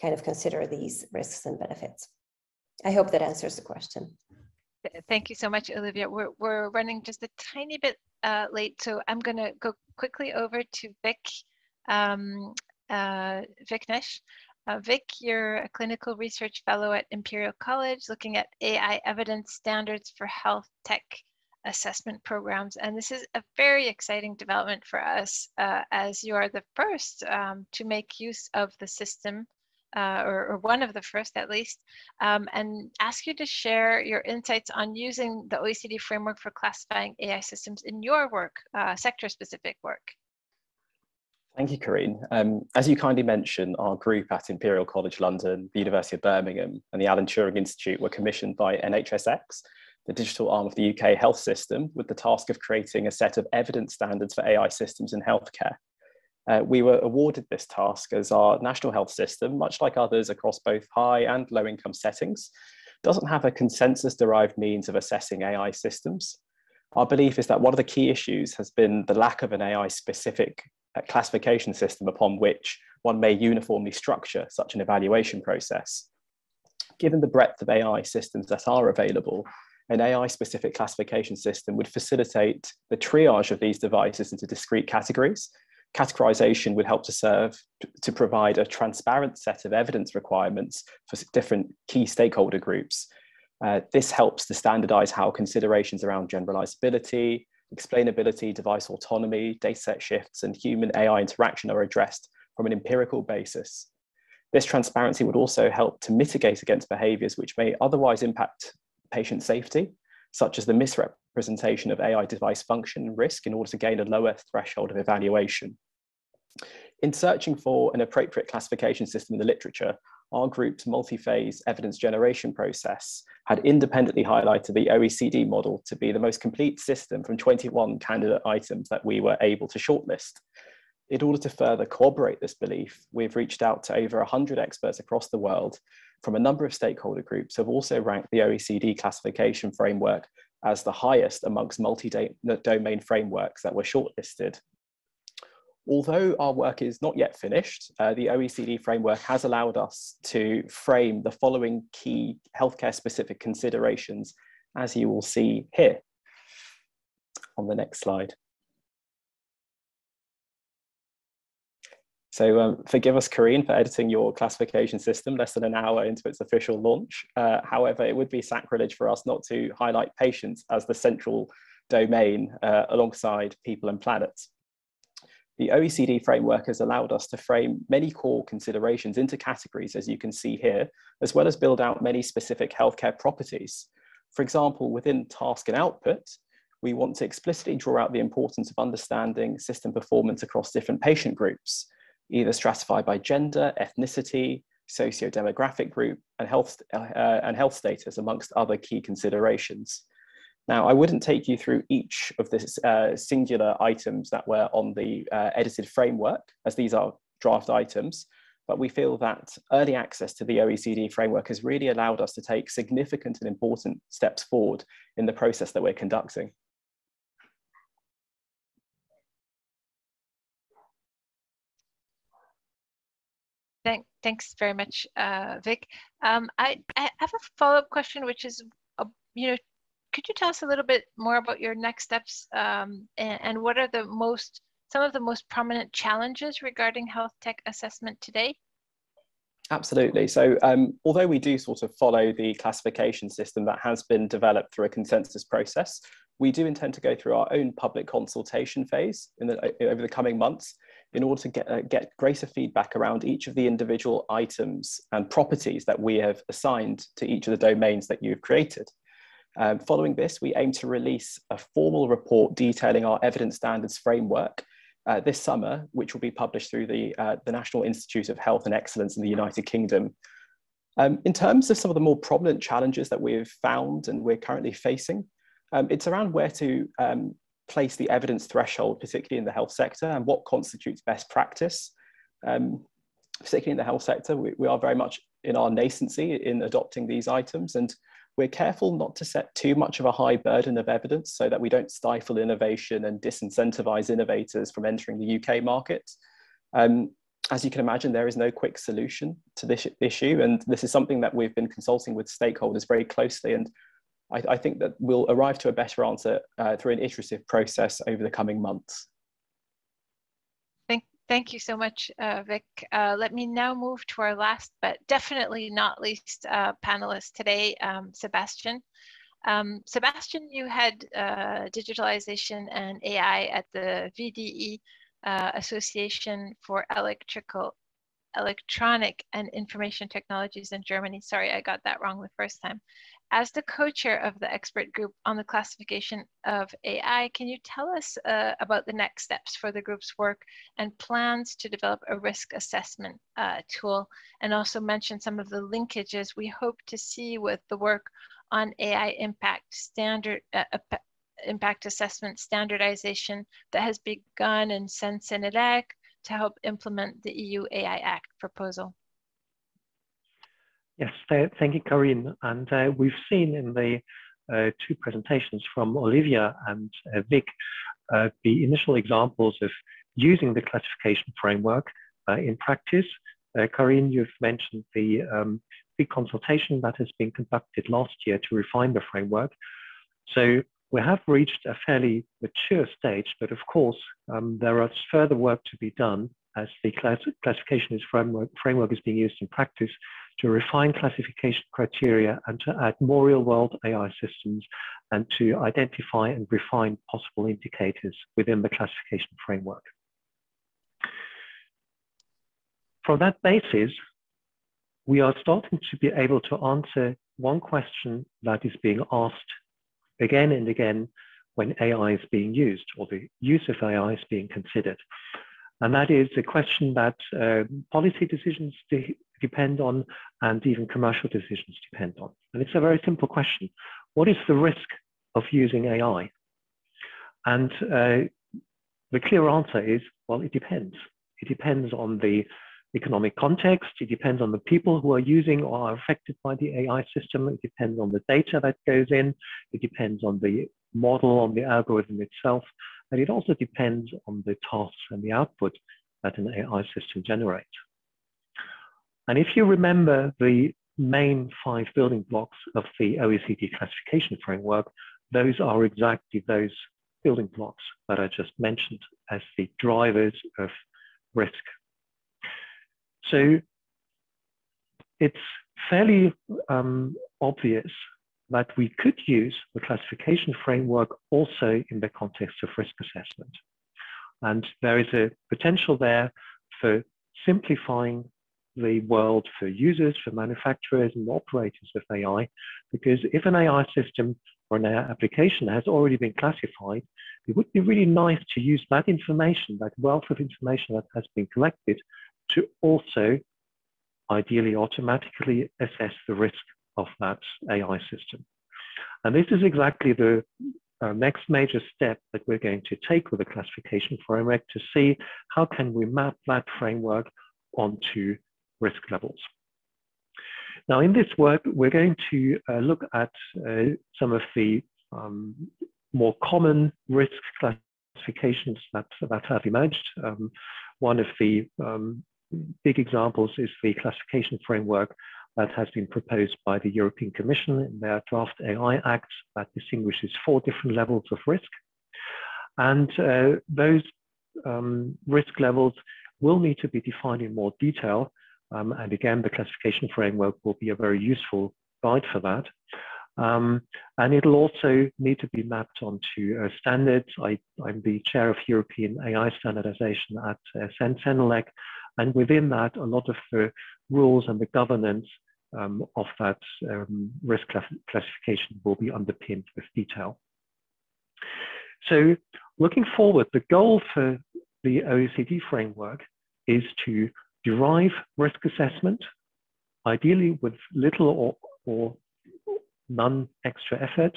kind of consider these risks and benefits. I hope that answers the question. Thank you so much, Olivia. We're, we're running just a tiny bit uh, late, so I'm going to go quickly over to Vic, um, uh, Viknesh. Uh, Vic, you're a clinical research fellow at Imperial College looking at AI evidence standards for health tech assessment programs. And this is a very exciting development for us uh, as you are the first um, to make use of the system, uh, or, or, one of the first at least, um, and ask you to share your insights on using the OECD framework for classifying AI systems in your work, uh, sector-specific work. Thank you, Karine. Um, as you kindly mentioned, our group at Imperial College London, the University of Birmingham, and the Alan Turing Institute were commissioned by NHSX the digital arm of the UK health system, with the task of creating a set of evidence standards for AI systems in healthcare. Uh, we were awarded this task as our national health system, much like others across both high and low income settings, doesn't have a consensus derived means of assessing AI systems. Our belief is that one of the key issues has been the lack of an AI specific uh, classification system upon which one may uniformly structure such an evaluation process. Given the breadth of AI systems that are available, an AI specific classification system would facilitate the triage of these devices into discrete categories. Categorization would help to serve to provide a transparent set of evidence requirements for different key stakeholder groups. Uh, this helps to standardize how considerations around generalizability, explainability, device autonomy, dataset shifts, and human AI interaction are addressed from an empirical basis. This transparency would also help to mitigate against behaviors which may otherwise impact patient safety, such as the misrepresentation of AI device function and risk in order to gain a lower threshold of evaluation. In searching for an appropriate classification system in the literature, our group's multi-phase evidence generation process had independently highlighted the OECD model to be the most complete system from 21 candidate items that we were able to shortlist. In order to further corroborate this belief, we've reached out to over 100 experts across the world from a number of stakeholder groups have also ranked the OECD classification framework as the highest amongst multi-domain frameworks that were shortlisted. Although our work is not yet finished, uh, the OECD framework has allowed us to frame the following key healthcare specific considerations, as you will see here on the next slide. So um, forgive us, Karine, for editing your classification system less than an hour into its official launch. Uh, however, it would be sacrilege for us not to highlight patients as the central domain uh, alongside people and planets. The OECD framework has allowed us to frame many core considerations into categories, as you can see here, as well as build out many specific healthcare properties. For example, within task and output, we want to explicitly draw out the importance of understanding system performance across different patient groups, either stratified by gender, ethnicity, socio-demographic group, and health, uh, and health status, amongst other key considerations. Now, I wouldn't take you through each of the uh, singular items that were on the uh, edited framework, as these are draft items, but we feel that early access to the OECD framework has really allowed us to take significant and important steps forward in the process that we're conducting. Thanks very much, uh, Vic. Um, I, I have a follow-up question, which is, uh, you know, could you tell us a little bit more about your next steps um, and, and, what are the most, some of the most prominent challenges regarding health tech assessment today? Absolutely. So um, although we do sort of follow the classification system that has been developed through a consensus process, we do intend to go through our own public consultation phase in the, over the coming months in order to get, uh, get greater feedback around each of the individual items and properties that we have assigned to each of the domains that you've created. Um, following this, we aim to release a formal report detailing our evidence standards framework uh, this summer, which will be published through the, uh, the National Institute of Health and Excellence in the United Kingdom. Um, in terms of some of the more prominent challenges that we've found and we're currently facing, um, it's around where to um, place the evidence threshold, particularly in the health sector, and what constitutes best practice. Um, particularly in the health sector, we, we, are very much in our nascency in adopting these items, and we're careful not to set too much of a high burden of evidence so that we don't stifle innovation and disincentivize innovators from entering the UK market. Um, as you can imagine, there is no quick solution to this issue, and this is something that we've been consulting with stakeholders very closely and I, I think that we'll arrive to a better answer uh, through an iterative process over the coming months. Thank, thank you so much, uh, Vic. Uh, let me now move to our last, but definitely not least uh, panelist today, um, Sebastian. Um, Sebastian, you had uh, digitalization and AI at the VDE uh, Association for Electrical Electronic and Information Technologies in Germany. Sorry, I got that wrong the first time. As the co-chair of the expert group on the classification of AI, can you tell us uh, about the next steps for the group's work and plans to develop a risk assessment uh, tool and also mention some of the linkages we hope to see with the work on AI impact standard uh, impact assessment standardization that has begun in CENELEC to help implement the EU AI Act proposal. Yes, thank you, Karine. And uh, we've seen in the uh, two presentations from Olivia and uh, Vic uh, the initial examples of using the classification framework uh, in practice. Uh, Karine, you've mentioned the um, big consultation that has been conducted last year to refine the framework. So we have reached a fairly mature stage, but of course, um, there is further work to be done as the class classification framework, framework is being used in practice to refine classification criteria and to add more real-world AI systems and to identify and refine possible indicators within the classification framework. From that basis, we are starting to be able to answer one question that is being asked again and again when AI is being used or the use of AI is being considered. And that is a question that uh, policy decisions de depend on and even commercial decisions depend on. And it's a very simple question. What is the risk of using AI? And uh, the clear answer is, well, it depends. It depends on the economic context. It depends on the people who are using or are affected by the AI system. It depends on the data that goes in. It depends on the model, on the algorithm itself. And it also depends on the tasks and the output that an AI system generates. And if you remember the main five building blocks of the OECD classification framework, those are exactly those building blocks that I just mentioned as the drivers of risk. So it's fairly um, obvious that we could use the classification framework also in the context of risk assessment. And there is a potential there for simplifying the world for users, for manufacturers and operators of AI, because if an AI system or an AI application has already been classified, it would be really nice to use that information, that wealth of information that has been collected, to also ideally automatically assess the risk of that AI system. And this is exactly the uh, next major step that we're going to take with the classification framework to see how can we map that framework onto risk levels. Now, in this work, we're going to uh, look at uh, some of the um, more common risk classifications that, that have emerged. Um, one of the um, big examples is the classification framework that has been proposed by the European Commission in their draft AI Act that distinguishes four different levels of risk. And uh, those um, risk levels will need to be defined in more detail. Um, and again, the classification framework will be a very useful guide for that. Um, and it'll also need to be mapped onto uh, standards. I, am the chair of European AI standardization at uh, CENELEC, and within that, a lot of the rules and the governance um, of that um, risk classification will be underpinned with detail. So looking forward, the goal for the OECD framework is to derive risk assessment, ideally with little or, or none extra effort,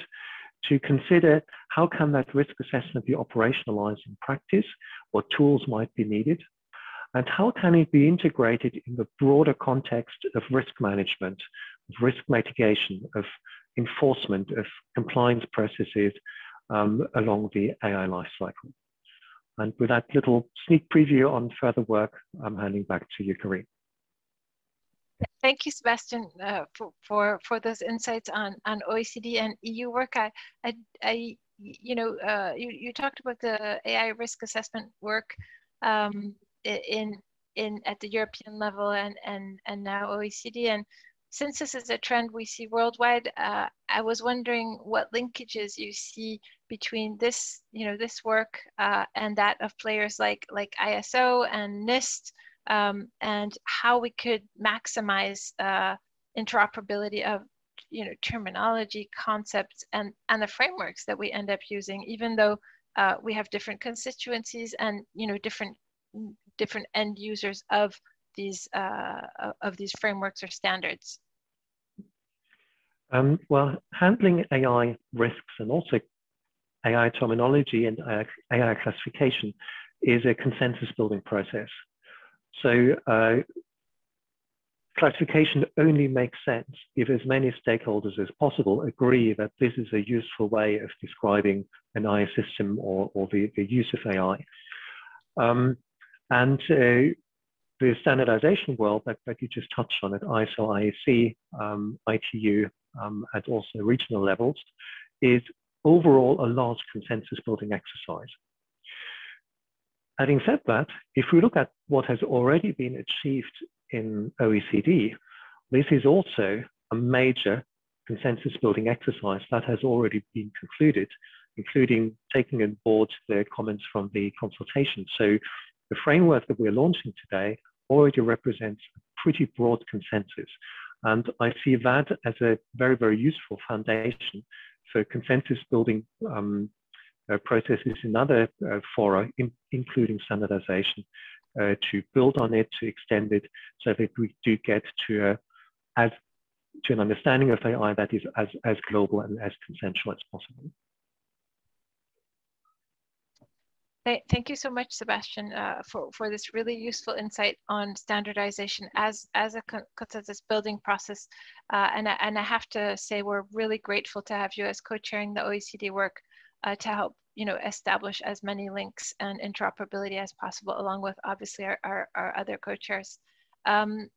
to consider how can that risk assessment be operationalized in practice, what tools might be needed, and how can it be integrated in the broader context of risk management, of risk mitigation, of enforcement, of compliance processes um, along the AI lifecycle. And with that little sneak preview on further work, I'm handing back to you, Karine. Thank you, Sebastian, uh, for, for, for those insights on, on OECD and EU work. I, I, I you know, uh, you, you talked about the AI risk assessment work. Um, in in at the European level and and and now OECD. And since this is a trend we see worldwide, uh, I was wondering what linkages you see between this you know this work uh, and that of players like like ISO and NIST, um, and how we could maximize uh, interoperability of you know terminology concepts and and the frameworks that we end up using even though uh, we have different constituencies and you know different different end users of these uh, of these frameworks or standards? Um, well, handling AI risks and also AI terminology and AI classification is a consensus building process. So uh, classification only makes sense if as many stakeholders as possible agree that this is a useful way of describing an AI system or, or the, the use of AI. Um, and uh, the standardization world that, that you just touched on at ISO, IEC, um, ITU, um, at also regional levels, is overall a large consensus building exercise. Having said that, if we look at what has already been achieved in OECD, this is also a major consensus building exercise that has already been concluded, including taking on board the comments from the consultation. So the framework that we're launching today already represents a pretty broad consensus. And I see that as a very, very useful foundation for consensus building um, uh, processes in other uh, fora, in, including standardization, uh, to build on it, to extend it, so that we do get to, a, as, to an understanding of AI that is as, as global and as consensual as possible. Th thank you so much, Sebastian, uh, for, for this really useful insight on standardization as, as a consensus building process. Uh, and, I, and I have to say, we're really grateful to have you as co-chairing the OECD work uh, to help you know, establish as many links and interoperability as possible, along with obviously our, our, our other co-chairs. Um,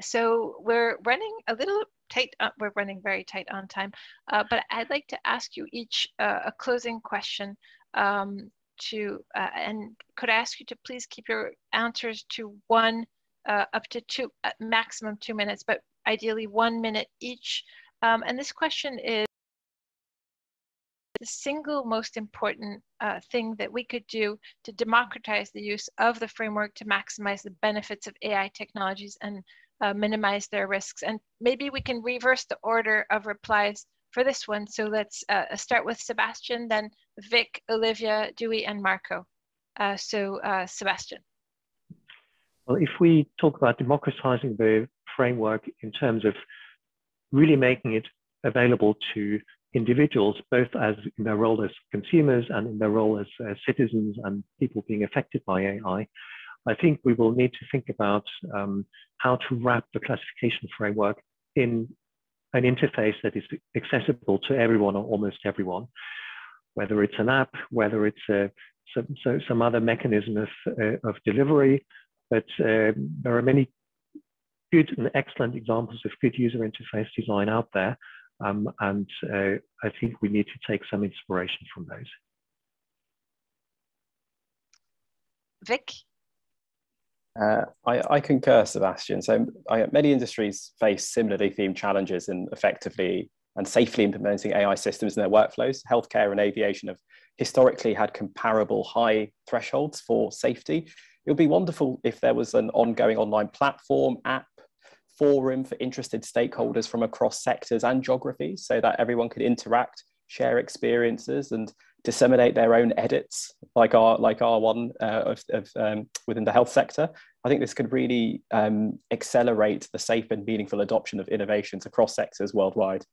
so we're running a little tight, uh, we're running very tight on time, uh, but I'd like to ask you each uh, a closing question um, to, uh, and could I ask you to please keep your answers to one, uh, up to two, uh, maximum two minutes, but ideally one minute each. Um, and this question is, the single most important uh, thing that we could do to democratize the use of the framework to maximize the benefits of AI technologies and uh, minimize their risks. And maybe we can reverse the order of replies for this one. So let's uh, start with Sebastian, then Vic, Olivia, Dewey, and Marko. Uh, so uh, Sebastian. Well, if we talk about democratizing the framework in terms of really making it available to individuals, both as in their role as consumers and in their role as uh, citizens and people being affected by AI, I think we will need to think about um, how to wrap the classification framework in an interface that is accessible to everyone or almost everyone, whether it's an app, whether it's a, some, so some other mechanism of, uh, of delivery. But uh, there are many good and excellent examples of good user interface design out there. Um, and uh, I think we need to take some inspiration from those. Vic? Uh, I, I, concur, Sebastian. So I, many industries face similarly themed challenges in effectively and safely implementing AI systems in their workflows. Healthcare and aviation have historically had comparable high thresholds for safety. It would be wonderful if there was an ongoing online platform, app, forum for interested stakeholders from across sectors and geographies so that everyone could interact, share experiences, and disseminate their own edits like our like our one uh, of, of um, within the health sector. I think this could really um, accelerate the safe and meaningful adoption of innovations across sectors worldwide.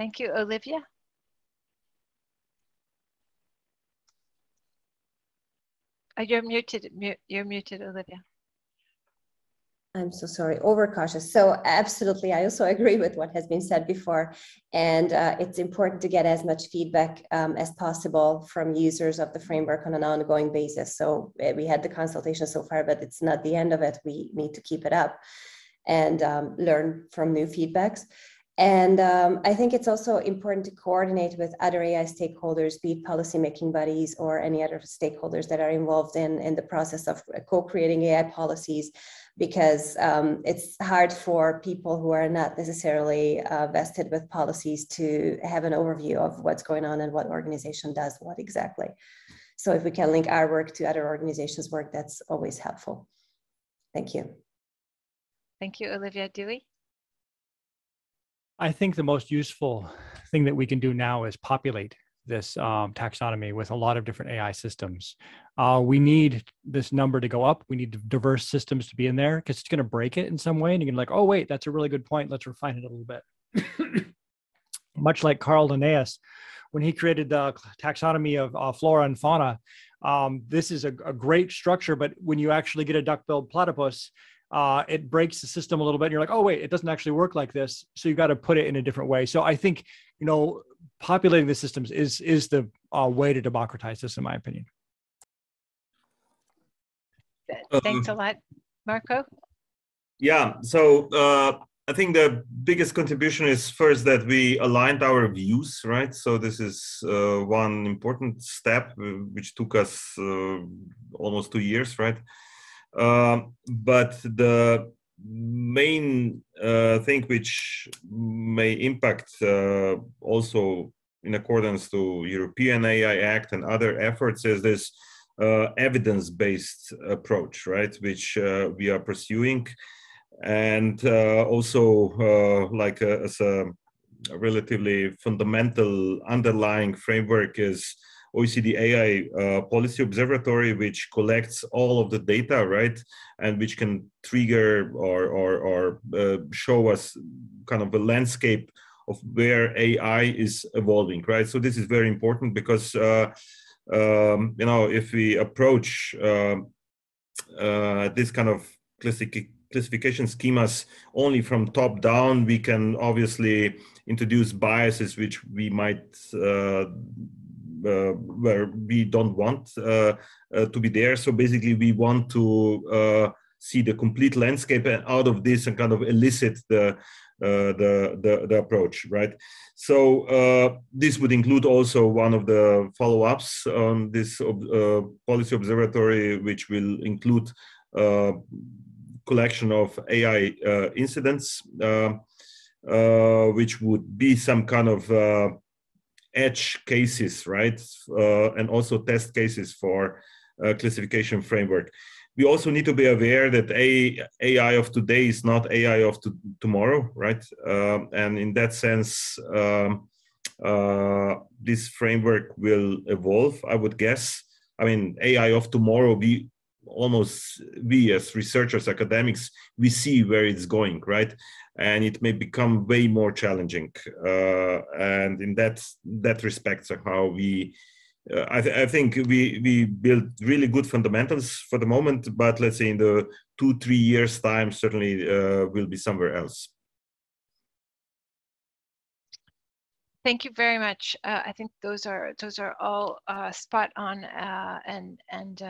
Thank you, Olivia. Oh, you're muted. You're muted, Olivia. I'm so sorry, overcautious. So absolutely, I also agree with what has been said before. And uh, it's important to get as much feedback um, as possible from users of the framework on an ongoing basis. So we had the consultation so far, but it's not the end of it. We need to keep it up and um, learn from new feedbacks. And um, I think it's also important to coordinate with other AI stakeholders, be it policymaking bodies or any other stakeholders that are involved in, in the process of co-creating AI policies because um, it's hard for people who are not necessarily uh, vested with policies to have an overview of what's going on and what organization does what exactly. So if we can link our work to other organizations' work, that's always helpful. Thank you. Thank you, Olivia Dewey. I think the most useful thing that we can do now is populate this um, taxonomy with a lot of different AI systems. Uh, we need this number to go up. We need diverse systems to be in there because it's going to break it in some way. And you're like, oh, wait, that's a really good point. Let's refine it a little bit. Much like Carl Linnaeus, when he created the taxonomy of uh, flora and fauna, um, this is a, a, great structure. But when you actually get a duck-billed platypus, uh, it breaks the system a little bit. And you're like, oh, wait, it doesn't actually work like this. So you've got to put it in a different way. So I think, you know, populating the systems is is the uh, way to democratize this, in my opinion. Thanks a lot, Marko. Yeah, so uh, I think the biggest contribution is first that we aligned our views, right? So this is uh, one important step, which took us uh, almost two years, right? Um, but the main uh, thing which may impact uh, also in accordance to European AI Act and other efforts is this uh, evidence-based approach, right, which uh, we are pursuing, and uh, also uh, like a, as a relatively fundamental underlying framework is OECD AI uh, Policy Observatory, which collects all of the data, right, and which can trigger or or, or uh, show us kind of a landscape of where AI is evolving, right? So this is very important because uh, um, you know if we approach uh, uh, this kind of classic classification schemas only from top down, we can obviously introduce biases which we might uh, where we don't want uh, uh, to be there. So basically, we want to see the complete landscape and out of this and kind of elicit the uh, the, the, the approach, right? So uh, this would include also one of the follow-ups on this uh, policy observatory, which will include collection of AI incidents, which would be some kind of edge cases, right? Uh, and also test cases for uh, classification framework. We also need to be aware that A, AI of today is not AI of to tomorrow, right? Um, and in that sense, um, uh, this framework will evolve, I would guess. I mean, AI of tomorrow, we almost, we as researchers, academics, we see where it's going, right? and it may become way more challenging. Uh, and in that that respect, so how we, uh, I, th I, think we we build really good fundamentals for the moment, but let's say in the two three years time, certainly uh, will be somewhere else. Thank you very much. Uh, I think those are those are all uh, spot on uh, and and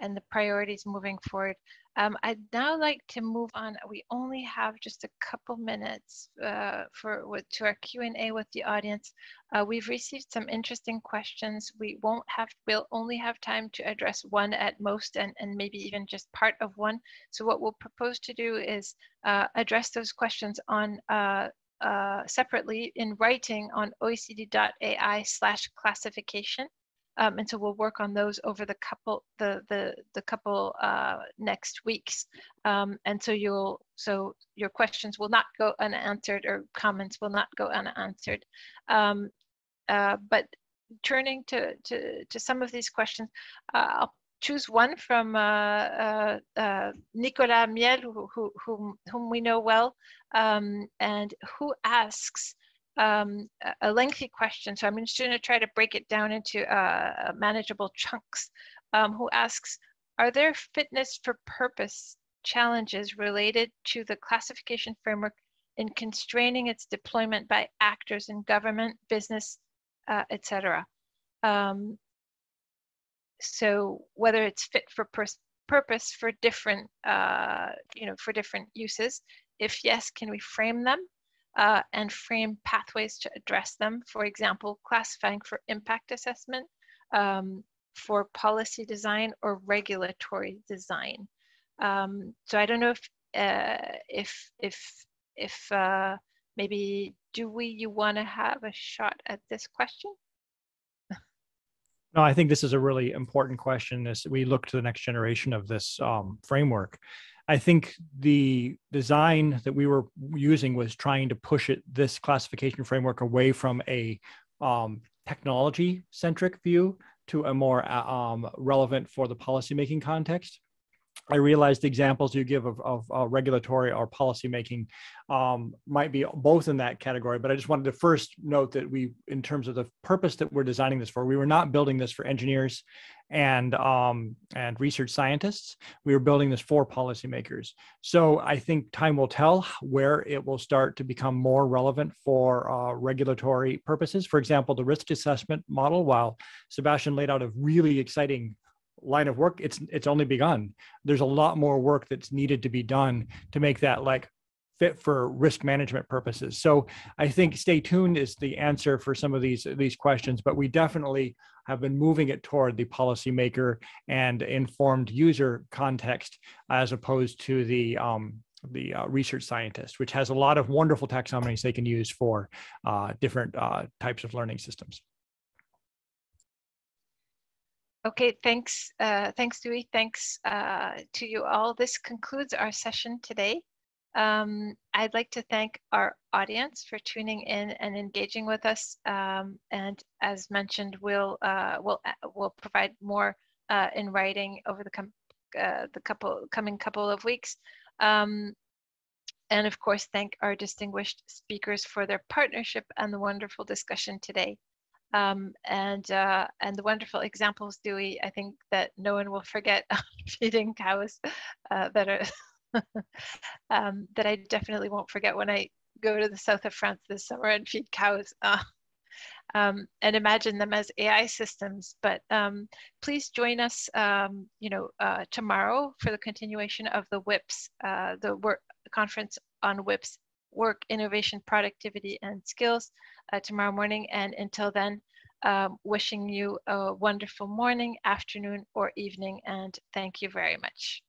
and the priorities moving forward. Um, I'd now like to move on. We only have just a couple minutes uh, for with, to our Q&A with the audience. Uh, we've received some interesting questions. We won't have, we'll only have time to address one at most and, and maybe even just part of one. So what we'll propose to do is uh, address those questions on uh, uh, separately in writing on oecd.ai slash classification. Um, and so we'll work on those over the couple the the the couple uh, next weeks. Um, and so you'll so your questions will not go unanswered or comments will not go unanswered. Um, uh, but turning to, to to some of these questions, uh, I'll choose one from uh, uh, uh, Nicolas Miailhe, who, who, whom, whom we know well, um, and who asks um, a lengthy question, so I'm just going to try to break it down into uh, manageable chunks, um, who asks, are there fitness for purpose challenges related to the classification framework in constraining its deployment by actors in government, business, uh, etc. Um, so whether it's fit for purpose for different, uh, you know, for different uses. If yes, can we frame them? Uh, and frame pathways to address them. For example, classifying for impact assessment, um, for policy design or regulatory design. Um, so I don't know if uh, if if if uh, maybe Dewey you want to have a shot at this question? No, I think this is a really important question as we look to the next generation of this um, framework. I think the design that we were using was trying to push it this classification framework away from a um, technology centric view to a more uh, um, relevant for the policymaking context. I realize the examples you give of, of uh, regulatory or policymaking um, might be both in that category, but I just wanted to first note that we, in terms of the purpose that we're designing this for, we were not building this for engineers and um, and research scientists. We were building this for policymakers. So I think time will tell where it will start to become more relevant for uh, regulatory purposes. For example, the risk assessment model, while Sebastian laid out a really exciting line of work it's it's only begun there's a lot more work that's needed to be done to make that like fit for risk management purposes so i think stay tuned is the answer for some of these these questions but we definitely have been moving it toward the policymaker and informed user context as opposed to the um, the uh, research scientist, which has a lot of wonderful taxonomies they can use for uh, different uh, types of learning systems. Okay, thanks, uh, thanks, Dewey. Thanks uh, to you all. This concludes our session today. Um, I'd like to thank our audience for tuning in and engaging with us. Um, and as mentioned, we'll uh, we'll uh, we'll provide more uh, in writing over the com uh, the couple coming couple of weeks. Um, and of course, thank our distinguished speakers for their partnership and the wonderful discussion today. Um, and uh, and the wonderful examples, Dewey, I think that no one will forget feeding cows uh, that are um, that I definitely won't forget when I go to the south of France this summer and feed cows. Uh, um, and imagine them as AI systems. But um, please join us, um, you know, uh, tomorrow for the continuation of the WIPS, uh, the work conference on WIPS, work, innovation, productivity, and skills uh, tomorrow morning. And until then, um, wishing you a wonderful morning, afternoon, or evening, and thank you very much.